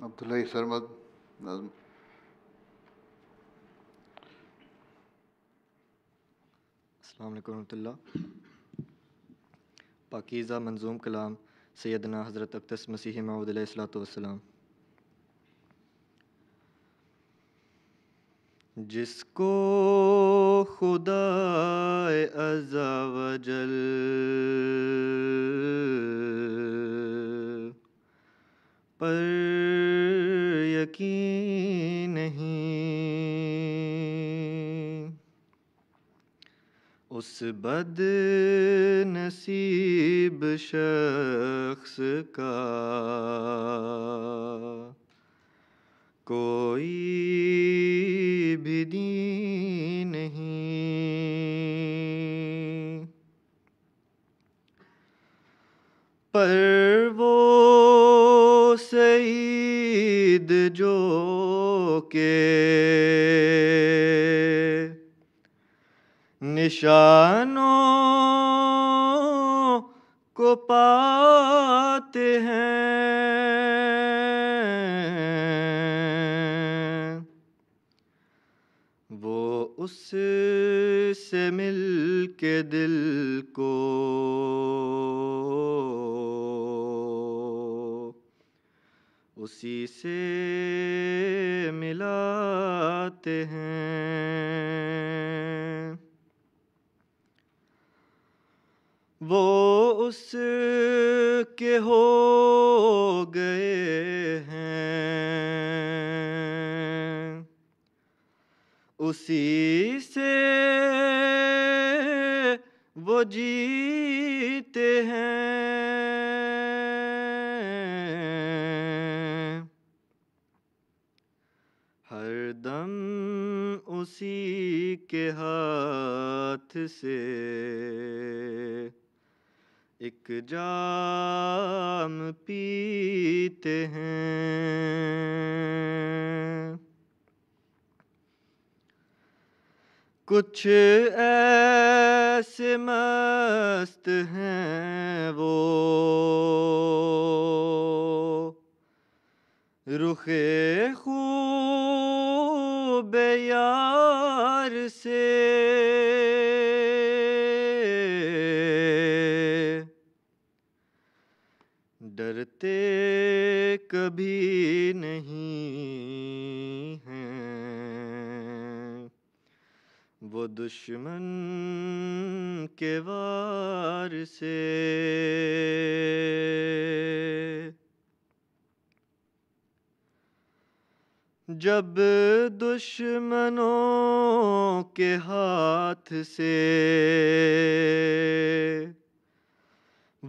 عبداللہ سرمد نظم۔ السلام علیکم ورحمۃ اللہ۔ پاکیزہ منظوم کلام سیدنا حضرت اقدس مسیح معود علیہ السلاۃ والسلام۔ جس کو خدا عز و جل پر یقین نہیں۔ اس بد نصیب شخص کا کوئی بھی دین نہیں۔ پر نشانوں کو پاتے ہیں۔ وہ اس سے مل کے دل کو اسی سے ملاتے ہیں۔ اس کے ہو گئے ہیں۔ اسی سے وہ جیتے ہیں۔ ہر دم اسی کے ہاتھ سے ایک جام پیتے ہیں۔ کچھ ایسے مست ہیں وہ۔ رخ خوب یار سے۔ ڈرتے کبھی نہیں ہیں۔ وہ دشمن کے وار سے۔ جب دشمنوں کے ہاتھ سے۔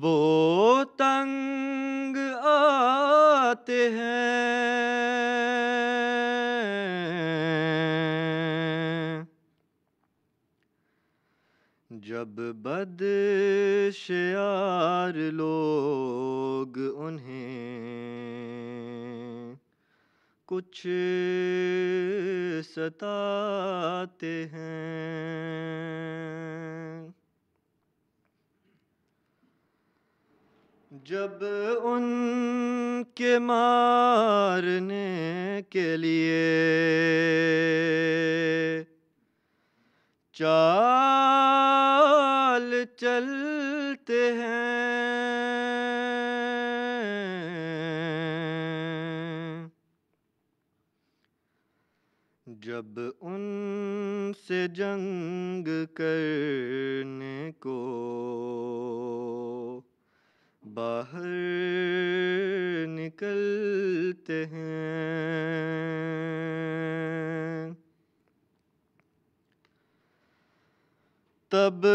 وہ تنگ آتے ہیں۔ جب بد شیار لوگ انہیں کچھ ستاتے ہیں۔ جب ان کے مارنے کے لیے چال چلتے ہیں، جب ان سے جنگ کرنے کو باہر نکلتے ہیں۔ تب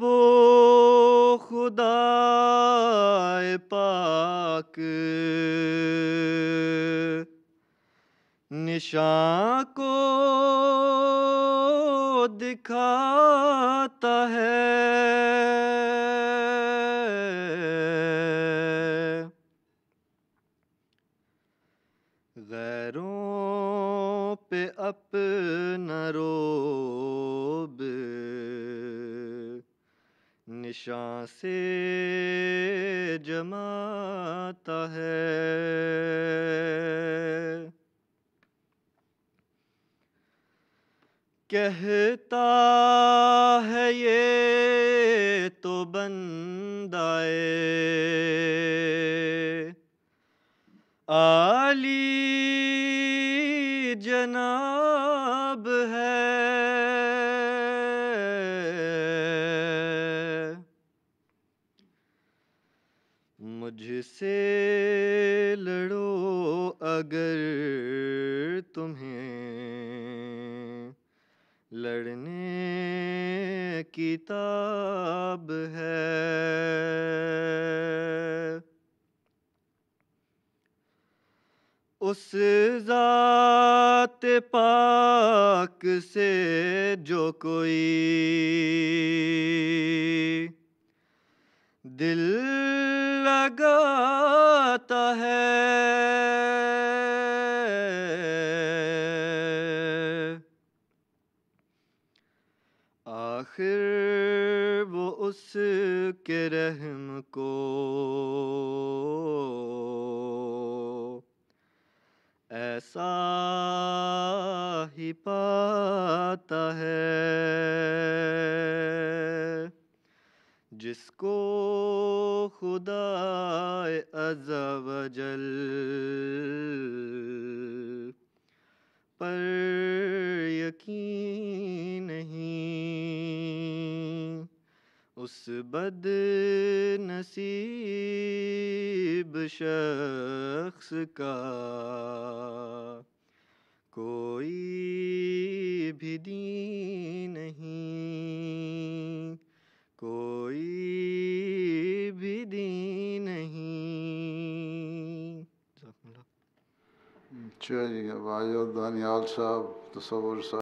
وہ خدا پاک نشان کو دکھاتا ہے۔ اپنا روب۔ نشاں سے جماتا ہے۔ کہتا ہے یہ تو بندائے آ جناب ہے مجھ سے لڑو اگر تمہیں لڑنے کی تاب ہے۔ اس ذات پاک سے جو کوئی دل لگاتا ہے۔ آخر وہ اس کے ایسا ہی پاتا ہے۔ جس کو خدا عز و جل پر یقین نہیں۔ اس بد نصیب شخص کا کوئی بھی دین نہیں، کوئی بھی دین نہیں۔ جزاکم اللہ۔ اچھا دانیال صاحب، تصور صاحب۔